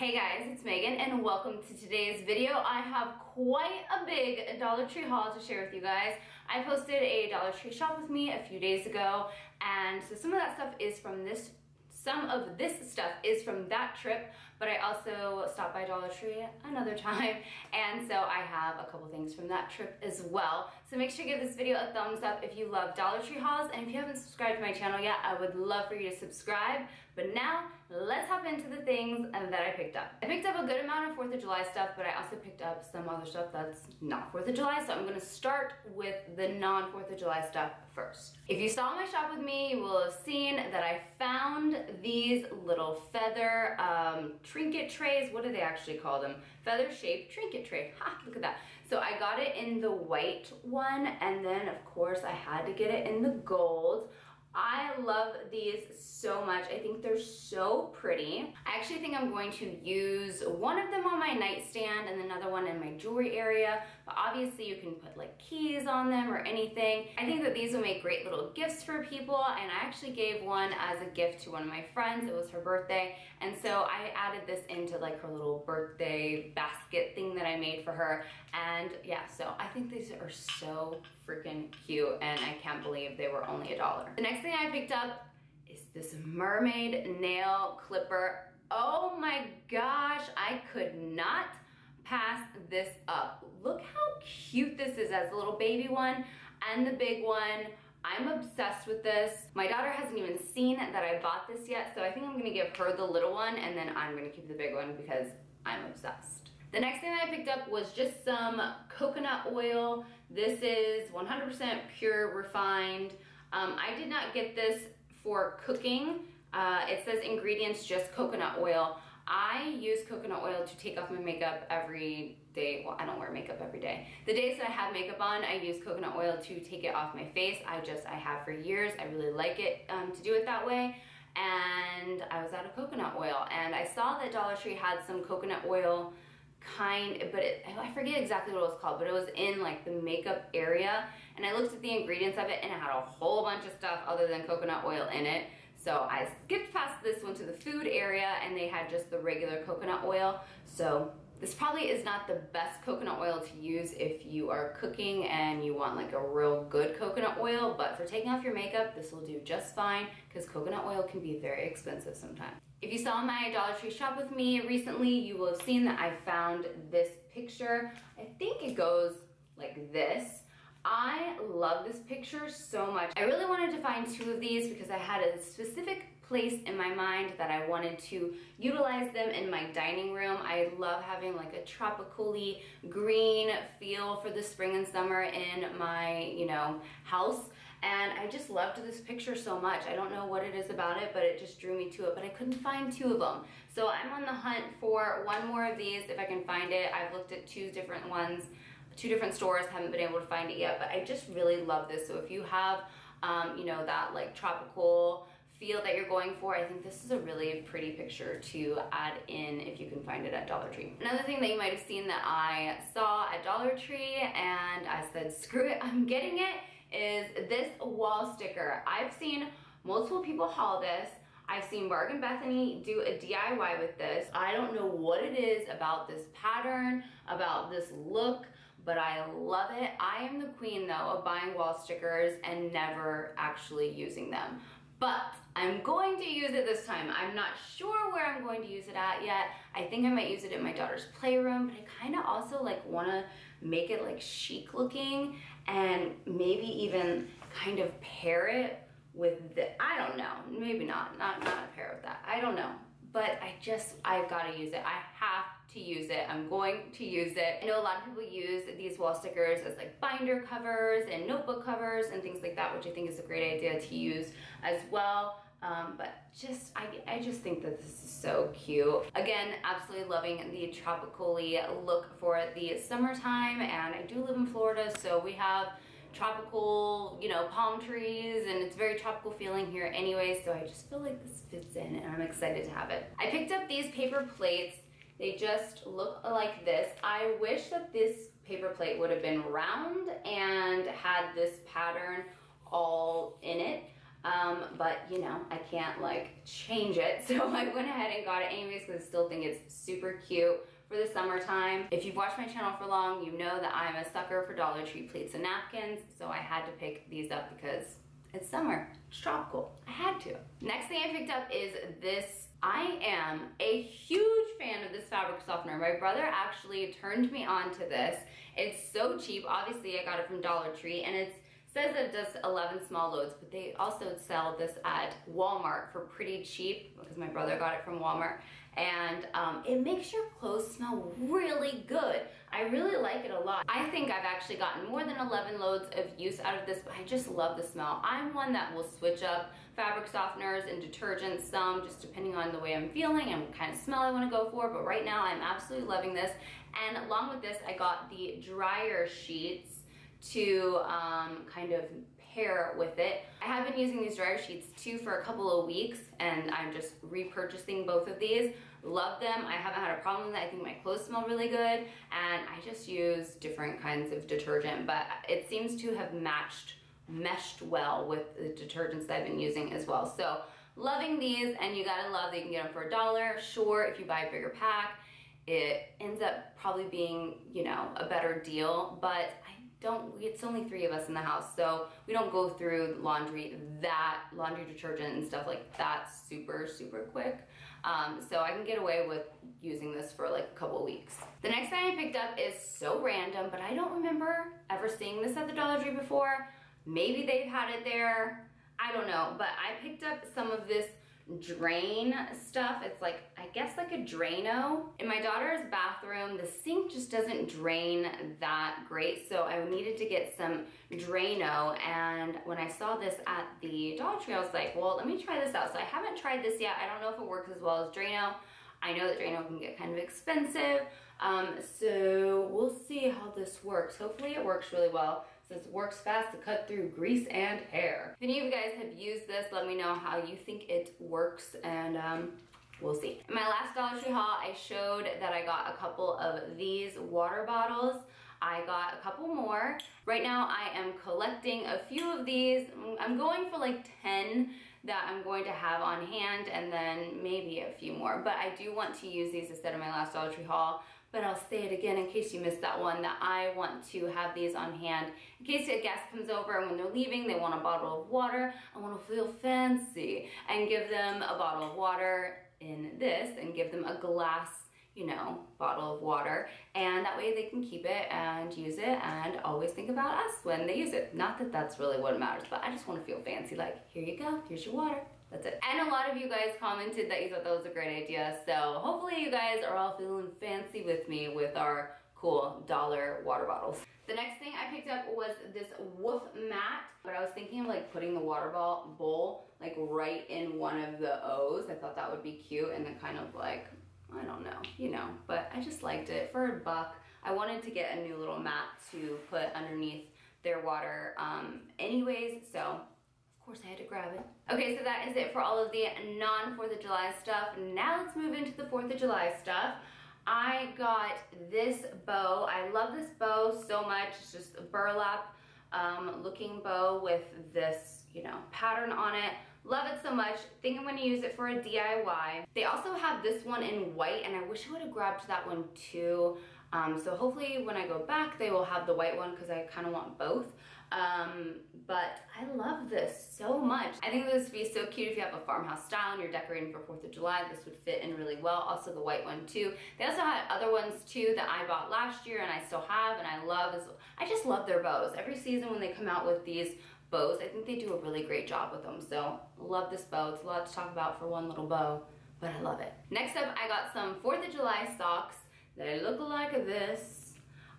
Hey guys, it's Megan and welcome to today's video. I have quite a big Dollar Tree haul to share with you guys. I posted a Dollar Tree shop with me a few days ago and so some of that stuff is from this some of this stuff is from that trip, but I also stopped by Dollar Tree another time, and so I have a couple things from that trip as well. So make sure you give this video a thumbs up if you love Dollar Tree hauls, and if you haven't subscribed to my channel yet, I would love for you to subscribe. But now, let's hop into the things that I picked up. I picked up a good amount of 4th of July stuff, but I also picked up some other stuff that's not 4th of July, so I'm gonna start with the non-4th of July stuff first. If you saw my shop with me, you will have seen that I found these little feather um, trinket trays. What do they actually call them? Feather shaped trinket tray. Ha, look at that. So I got it in the white one, and then of course I had to get it in the gold. I love these so much. I think they're so pretty. I actually think I'm going to use one of them on my nightstand and another one in my jewelry area. But obviously you can put like keys on them or anything. I think that these will make great little gifts for people. And I actually gave one as a gift to one of my friends. It was her birthday. And so I added this into like her little birthday basket thing that I made for her. And yeah, so I think these are so freaking cute. And I can't believe they were only a dollar. The next next thing I picked up is this mermaid nail clipper. Oh my gosh, I could not pass this up. Look how cute this is as a little baby one and the big one. I'm obsessed with this. My daughter hasn't even seen that I bought this yet, so I think I'm gonna give her the little one and then I'm gonna keep the big one because I'm obsessed. The next thing I picked up was just some coconut oil. This is 100% pure refined. Um, I did not get this for cooking. Uh, it says ingredients just coconut oil. I use coconut oil to take off my makeup every day. Well, I don't wear makeup every day. The days that I have makeup on, I use coconut oil to take it off my face. I just, I have for years. I really like it um, to do it that way. And I was out of coconut oil. And I saw that Dollar Tree had some coconut oil kind, but it, I forget exactly what it was called, but it was in like the makeup area. And I looked at the ingredients of it and it had a whole bunch of stuff other than coconut oil in it. So I skipped past this one to the food area and they had just the regular coconut oil. So this probably is not the best coconut oil to use if you are cooking and you want like a real good coconut oil, but for taking off your makeup, this will do just fine because coconut oil can be very expensive sometimes. If you saw my Dollar Tree shop with me recently, you will have seen that I found this picture. I think it goes like this. I love this picture so much. I really wanted to find two of these because I had a specific place in my mind that I wanted to utilize them in my dining room. I love having like a tropically green feel for the spring and summer in my, you know, house. And I just loved this picture so much. I don't know what it is about it, but it just drew me to it. But I couldn't find two of them. So I'm on the hunt for one more of these if I can find it. I've looked at two different ones two different stores, haven't been able to find it yet, but I just really love this. So if you have, um, you know, that like tropical feel that you're going for, I think this is a really pretty picture to add in if you can find it at Dollar Tree. Another thing that you might have seen that I saw at Dollar Tree and I said, screw it, I'm getting it, is this wall sticker. I've seen multiple people haul this. I've seen Bargain Bethany do a DIY with this. I don't know what it is about this pattern, about this look, but I love it. I am the queen though of buying wall stickers and never actually using them. But I'm going to use it this time. I'm not sure where I'm going to use it at yet. I think I might use it in my daughter's playroom, but I kind of also like want to make it like chic looking and maybe even kind of pair it with the, I don't know, maybe not, not, not a pair with that. I don't know but I just, I've got to use it. I have to use it. I'm going to use it. I know a lot of people use these wall stickers as like binder covers and notebook covers and things like that, which I think is a great idea to use as well. Um, but just, I, I just think that this is so cute. Again, absolutely loving the tropically look for the summertime and I do live in Florida, so we have tropical, you know, palm trees and it's very tropical feeling here anyway, so I just feel like this fits in and I'm excited to have it. I picked up these paper plates. They just look like this. I wish that this paper plate would have been round and had this pattern all in it. Um, but you know, I can't like change it. So I went ahead and got it anyways because I still think it's super cute for the summertime. If you've watched my channel for long, you know that I'm a sucker for Dollar Tree plates and napkins. So I had to pick these up because it's summer, it's tropical. I had to. Next thing I picked up is this. I am a huge fan of this fabric softener. My brother actually turned me on to this. It's so cheap. Obviously, I got it from Dollar Tree and it's says it does 11 small loads, but they also sell this at Walmart for pretty cheap because my brother got it from Walmart. And um, it makes your clothes smell really good. I really like it a lot. I think I've actually gotten more than 11 loads of use out of this, but I just love the smell. I'm one that will switch up fabric softeners and detergents some, just depending on the way I'm feeling and what kind of smell I wanna go for, but right now I'm absolutely loving this. And along with this, I got the dryer sheets to um, kind of pair with it. I have been using these dryer sheets too for a couple of weeks and I'm just repurchasing both of these. Love them. I haven't had a problem with it. I think my clothes smell really good and I just use different kinds of detergent but it seems to have matched, meshed well with the detergents that I've been using as well. So loving these and you gotta love that you can get them for a dollar. Sure, if you buy a bigger pack, it ends up probably being, you know, a better deal, but I don't, it's only three of us in the house, so we don't go through laundry, that laundry detergent and stuff like that super, super quick. Um, so I can get away with using this for like a couple weeks. The next thing I picked up is so random, but I don't remember ever seeing this at the Dollar Tree before. Maybe they've had it there. I don't know, but I picked up some of this drain stuff. It's like, I guess like a Drano. In my daughter's bathroom, the sink just doesn't drain that great. So I needed to get some Drano. And when I saw this at the Dollar Tree, I was like, well, let me try this out. So I haven't tried this yet. I don't know if it works as well as Drano. I know that Drano can get kind of expensive. Um, so we'll see how this works. Hopefully it works really well says works fast to cut through grease and hair. If any of you guys have used this, let me know how you think it works and um, we'll see. In my last Dollar Tree haul, I showed that I got a couple of these water bottles. I got a couple more. Right now I am collecting a few of these. I'm going for like 10 that I'm going to have on hand and then maybe a few more. But I do want to use these instead of my last Dollar Tree haul but I'll say it again in case you missed that one that I want to have these on hand in case a guest comes over and when they're leaving they want a bottle of water I want to feel fancy and give them a bottle of water in this and give them a glass you know, bottle of water, and that way they can keep it and use it and always think about us when they use it. Not that that's really what matters, but I just want to feel fancy, like, here you go, here's your water. That's it. And a lot of you guys commented that you thought that was a great idea. So hopefully you guys are all feeling fancy with me with our cool dollar water bottles. The next thing I picked up was this woof mat, but I was thinking of like putting the water ball bowl like right in one of the O's. I thought that would be cute and then kind of like, I don't know, you know, but I just liked it for a buck. I wanted to get a new little mat to put underneath their water um, anyways, so course I had to grab it. Okay, so that is it for all of the non-4th of July stuff. Now let's move into the 4th of July stuff. I got this bow. I love this bow so much. It's just a burlap um, looking bow with this, you know, pattern on it. Love it so much. Think I'm gonna use it for a DIY. They also have this one in white and I wish I would have grabbed that one too. Um, so hopefully when I go back, they will have the white one because I kind of want both. Um, but I love this so much. I think this would be so cute if you have a farmhouse style and you're decorating for 4th of July. This would fit in really well. Also the white one too. They also had other ones too that I bought last year and I still have and I love. I just love their bows. Every season when they come out with these bows, I think they do a really great job with them. So love this bow. It's a lot to talk about for one little bow, but I love it. Next up, I got some 4th of July socks. They look like this.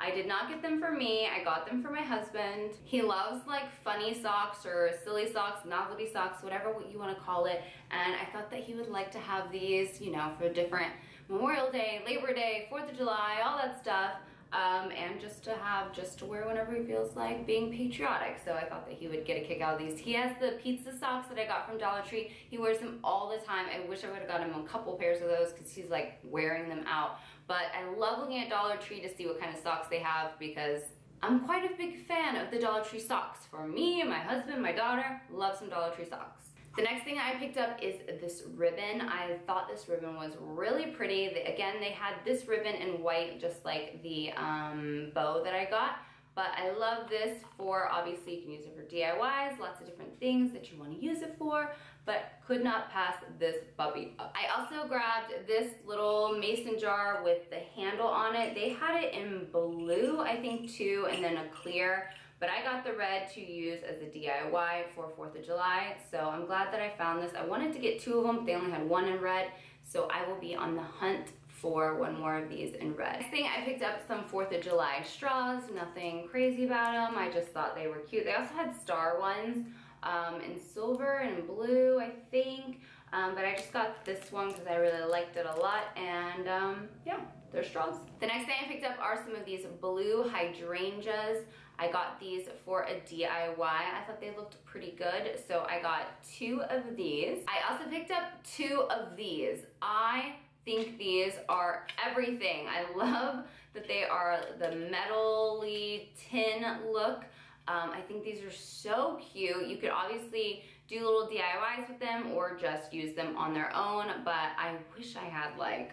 I did not get them for me. I got them for my husband. He loves like funny socks or silly socks, novelty socks, whatever you want to call it. And I thought that he would like to have these, you know, for different Memorial Day, Labor Day, 4th of July, all that stuff. Um, and just to have, just to wear whenever he feels like being patriotic. So I thought that he would get a kick out of these. He has the pizza socks that I got from Dollar Tree. He wears them all the time. I wish I would have got him a couple pairs of those because he's like wearing them out. But I love looking at Dollar Tree to see what kind of socks they have because I'm quite a big fan of the Dollar Tree socks. For me, my husband, my daughter, love some Dollar Tree socks. The next thing I picked up is this ribbon. I thought this ribbon was really pretty. again, they had this ribbon in white, just like the um, bow that I got. But I love this for, obviously you can use it for DIYs, lots of different things that you want to use it for, but could not pass this puppy up. I also grabbed this little mason jar with the handle on it. They had it in blue, I think too, and then a clear. But I got the red to use as a DIY for 4th of July, so I'm glad that I found this. I wanted to get two of them, they only had one in red, so I will be on the hunt for one more of these in red. Next thing, I picked up some 4th of July straws, nothing crazy about them. I just thought they were cute. They also had star ones um, in silver and blue, I think. Um, but I just got this one because I really liked it a lot. And um, yeah, they're straws. The next thing I picked up are some of these blue hydrangeas. I got these for a DIY. I thought they looked pretty good, so I got two of these. I also picked up two of these. I think these are everything. I love that they are the metal-y tin look. Um, I think these are so cute. You could obviously do little DIYs with them or just use them on their own, but I wish I had like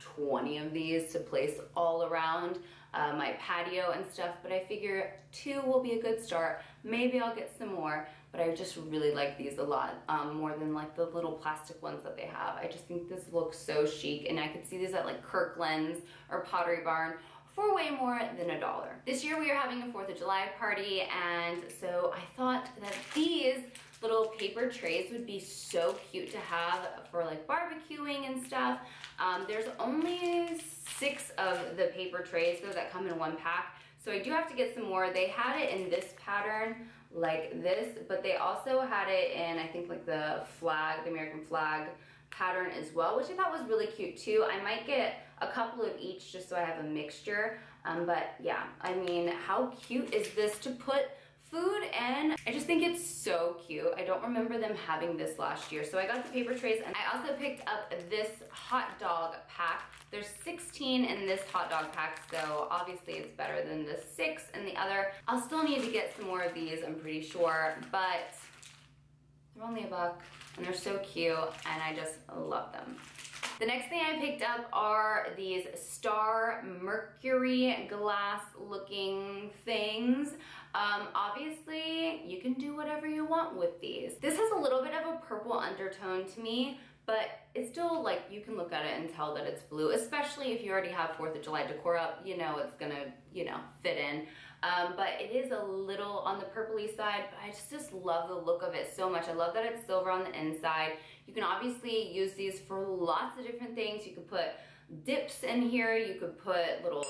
20 of these to place all around uh, my patio and stuff, but I figure two will be a good start. Maybe I'll get some more, but I just really like these a lot, um, more than like the little plastic ones that they have. I just think this looks so chic, and I could see these at like Kirkland's or Pottery Barn for way more than a dollar. This year we are having a 4th of July party, and so I thought that these little paper trays would be so cute to have for like barbecuing and stuff. Um, there's only six of the paper trays though that come in one pack. So I do have to get some more. They had it in this pattern like this, but they also had it in I think like the flag, the American flag pattern as well, which I thought was really cute too. I might get a couple of each just so I have a mixture. Um, but yeah, I mean, how cute is this to put food and I just think it's so cute. I don't remember them having this last year. So I got the paper trays and I also picked up this hot dog pack. There's 16 in this hot dog pack, so obviously it's better than the six in the other. I'll still need to get some more of these, I'm pretty sure, but they're only a buck and they're so cute and I just love them. The next thing I picked up are these star mercury glass looking things. Um, obviously, you can do whatever you want with these. This has a little bit of a purple undertone to me, but it's still like you can look at it and tell that it's blue, especially if you already have 4th of July decor up, you know it's gonna, you know, fit in. Um, but it is a little on the purpley side, but I just, just love the look of it so much. I love that it's silver on the inside. You can obviously use these for lots of different things. You could put dips in here, you could put little,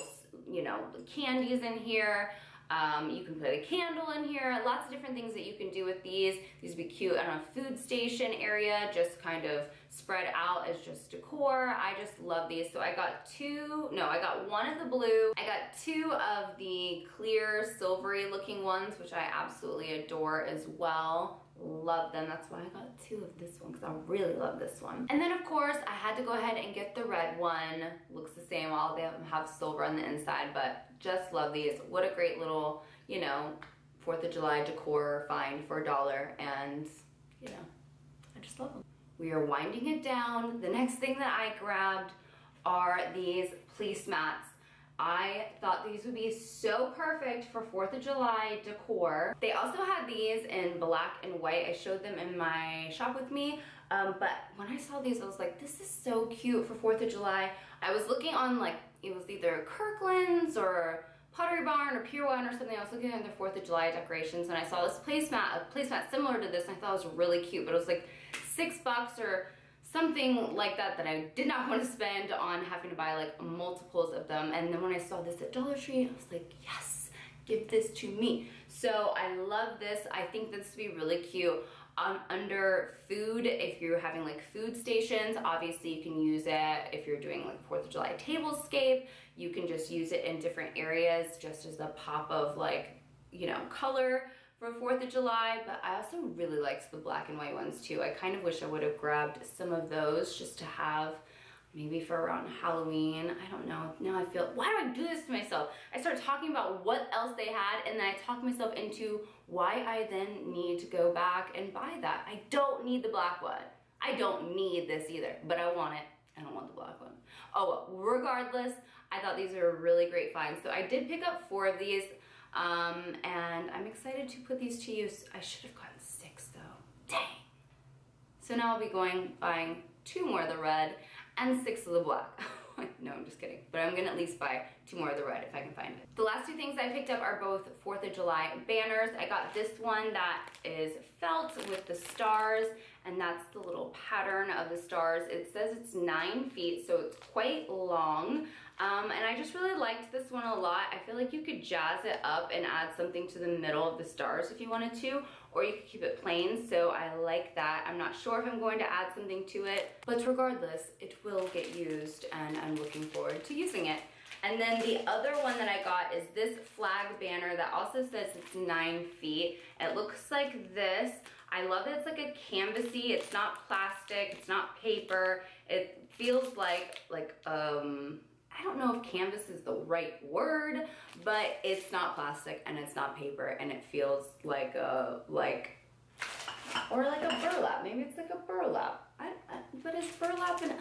you know, candies in here. Um, you can put a candle in here, lots of different things that you can do with these. These would be cute on a food station area, just kind of spread out as just decor. I just love these. So I got two, no, I got one of the blue. I got two of the clear silvery looking ones, which I absolutely adore as well love them. That's why I got two of this one because I really love this one. And then of course I had to go ahead and get the red one. Looks the same, all of them have silver on the inside, but just love these. What a great little, you know, 4th of July decor find for a dollar and, you know, I just love them. We are winding it down. The next thing that I grabbed are these placemats I thought these would be so perfect for 4th of July decor. They also had these in black and white. I showed them in my shop with me. Um, but when I saw these, I was like, this is so cute for 4th of July. I was looking on like, it was either Kirkland's or Pottery Barn or Pier 1 or something. I was looking at their 4th of July decorations and I saw this placemat, a placemat similar to this and I thought it was really cute, but it was like six bucks or something like that that I did not want to spend on having to buy like multiples of them. And then when I saw this at Dollar Tree, I was like, yes, give this to me. So I love this. I think this would be really cute. Um, under food, if you're having like food stations, obviously you can use it if you're doing like 4th of July tablescape. You can just use it in different areas just as a pop of like, you know, color for 4th of July, but I also really liked the black and white ones too. I kind of wish I would have grabbed some of those just to have maybe for around Halloween. I don't know. Now I feel, why do I do this to myself? I start talking about what else they had and then I talk myself into why I then need to go back and buy that. I don't need the black one. I don't need this either, but I want it. I don't want the black one. Oh, well, regardless, I thought these were really great finds. So I did pick up four of these um, and I'm excited to put these to use. I should have gotten six though. Dang. So now I'll be going buying two more of the red and six of the black. no, I'm just kidding. But I'm gonna at least buy two more of the red if I can find it. The last two things I picked up are both 4th of July banners. I got this one that is felt with the stars and that's the little pattern of the stars. It says it's nine feet, so it's quite long. Um, and I just really liked this one a lot. I feel like you could jazz it up and add something to the middle of the stars if you wanted to, or you could keep it plain, so I like that. I'm not sure if I'm going to add something to it, but regardless, it will get used and I'm looking forward to using it. And then the other one that I got is this flag banner that also says it's nine feet. It looks like this. I love that it's like a canvasy, it's not plastic, it's not paper. It feels like, like, um, I don't know if canvas is the right word, but it's not plastic and it's not paper and it feels like a, like, or like a burlap. Maybe it's like a burlap. I, I, but it's burlap and,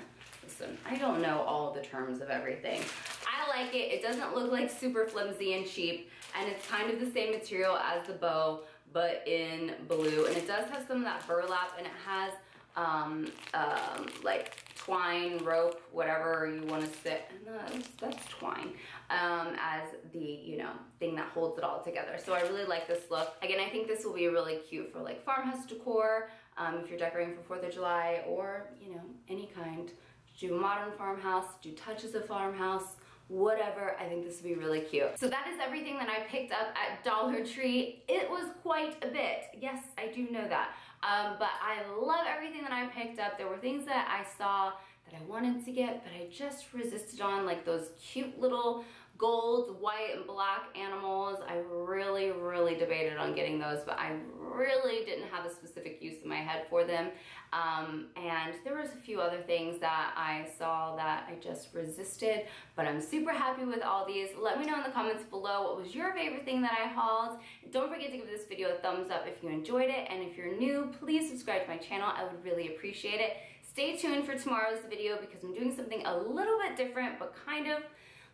listen, I don't know all the terms of everything. I like it. It doesn't look like super flimsy and cheap and it's kind of the same material as the bow, but in blue. And it does have some of that burlap and it has um, um, like twine, rope, whatever you want to sit, that's, that's twine, um, as the, you know, thing that holds it all together. So I really like this look. Again, I think this will be really cute for like farmhouse decor, um, if you're decorating for 4th of July, or, you know, any kind. Do modern farmhouse, do touches of farmhouse, whatever. I think this would be really cute. So that is everything that I picked up at Dollar Tree. It was quite a bit. Yes, I do know that. Um, but I love everything that I picked up. There were things that I saw that I wanted to get, but I just resisted on like those cute little gold, white, and black animals. I really, really debated on getting those, but I really didn't have a specific use in my head for them. Um, and there was a few other things that I saw that I just resisted, but I'm super happy with all these. Let me know in the comments below what was your favorite thing that I hauled. Don't forget to give this video a thumbs up if you enjoyed it, and if you're new, please subscribe to my channel. I would really appreciate it. Stay tuned for tomorrow's video because I'm doing something a little bit different, but kind of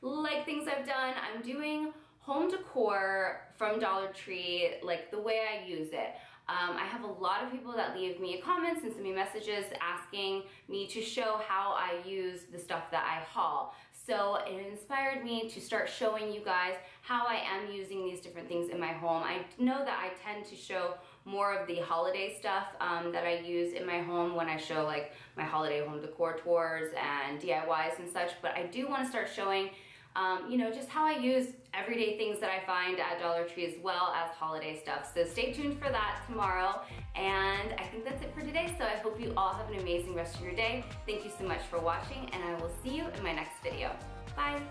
like things I've done. I'm doing home decor from Dollar Tree, like the way I use it. Um, I have a lot of people that leave me comments and send me messages asking me to show how I use the stuff that I haul. So it inspired me to start showing you guys how I am using these different things in my home. I know that I tend to show more of the holiday stuff um, that I use in my home when I show like my holiday home decor tours and DIYs and such, but I do want to start showing um, you know, just how I use everyday things that I find at Dollar Tree as well as holiday stuff. So stay tuned for that tomorrow. And I think that's it for today. So I hope you all have an amazing rest of your day. Thank you so much for watching and I will see you in my next video. Bye.